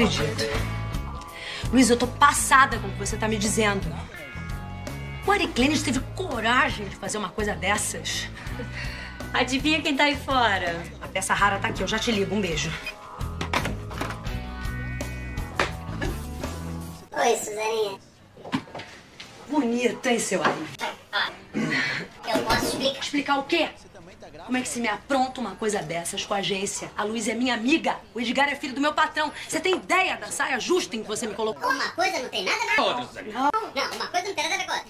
acredito. Luiz, eu tô passada com o que você tá me dizendo. O Ari Clênis teve coragem de fazer uma coisa dessas. Adivinha quem tá aí fora? A peça rara tá aqui, eu já te ligo. Um beijo. Oi, Suzaninha. Bonita, hein, seu Ari? Eu posso explicar? Explicar o quê? Como é que se me apronta uma coisa dessas com a agência? A Luísa é minha amiga. O Edgar é filho do meu patrão. Você tem ideia da saia justa em que você me colocou? Uma coisa não tem nada a ver com Outra, Suzaninha. Não, uma coisa não tem nada a ver com outra.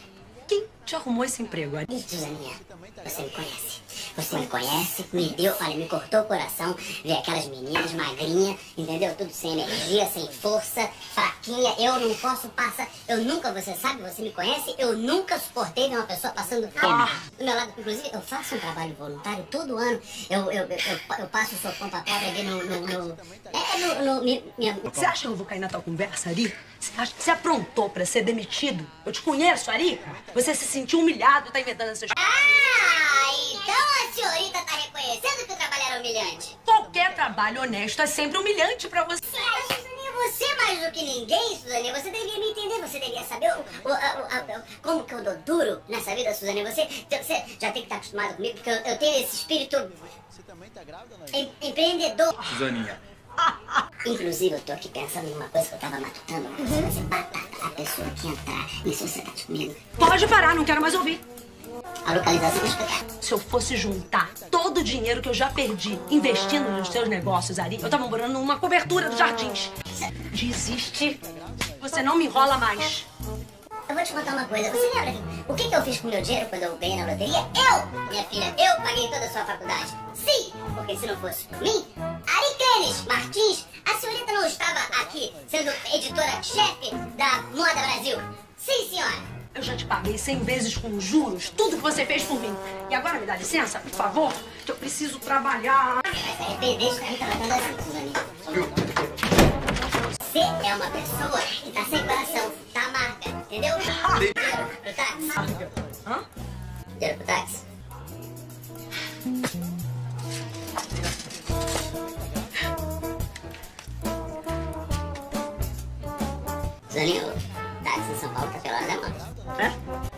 Quem te arrumou esse emprego, Ari? Ih, Suzaninha, você me conhece. Você me conhece, me deu, olha, me cortou o coração ver aquelas meninas magrinhas, entendeu? Tudo sem energia, sem força, fraquinha. Eu não posso passar. Eu nunca, você sabe, você me conhece, eu nunca suportei ver uma pessoa passando fome. Do meu lado, inclusive, eu faço um trabalho voluntário todo ano. Eu, eu, eu, eu, eu passo o sopão pra pobre ali no. no, no é, no. no mi- minha, Você acha que eu vou cair na tua conversa, Ari? Você acha que você aprontou pra ser demitido? Eu te conheço, Ari. Você se sentiu humilhado tá inventando essas Ah, humilhante. Qualquer trabalho honesto é sempre humilhante pra você. Você mais do que ninguém, Suzaninha, você deveria me entender, você deveria saber o, o, a- como que eu dou duro nessa vida, Suzaninha. Você, você já tem que estar acostumado comigo, porque eu, eu tenho esse espírito em- empreendedor. Suzaninha. Inclusive, eu tô aqui pensando numa coisa que eu tava matutando. Você batata, a pessoa que entrar em sociedade comigo, Pode parar, não quero mais ouvir. A localização explicar. Se eu fosse juntar todo o dinheiro que eu já perdi investindo nos seus negócios, Ari, eu tava morando numa cobertura dos jardins. Desiste. Você não me enrola mais. Eu vou te contar uma coisa. Você lembra o que, eu fiz com o meu dinheiro quando eu ganhei na loteria? Eu, minha filha, eu paguei toda a sua faculdade. Sim, porque se não fosse por mim, Ari Clênis Martins, a senhorita não estava aqui sendo editora-chefe da Moda Brasil. Sim, senhora. Eu já te paguei cem vezes com juros tudo que você fez por mim. E agora me dá licença, por favor, que eu preciso trabalhar. Vai se arrepender de estar me tratando assim, Suzaninha. Você é uma pessoa que tá sem coração, tá amarga, entendeu? Dinheiro pro táxi. Hã? Dinheiro pro táxi. Suzaninha, o táxi em São Paulo tá pela hora da mão. É?